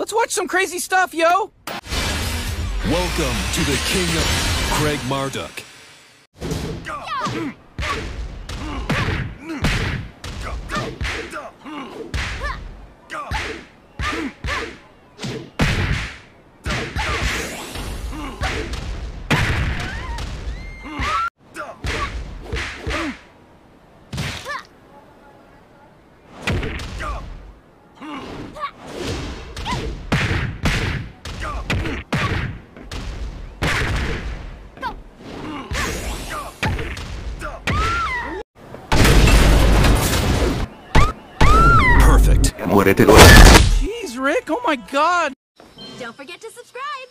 Let's watch some crazy stuff, yo! Welcome to the King of Craig Marduk. Perfect. Jeez, Rick, oh my god! Don't forget to subscribe.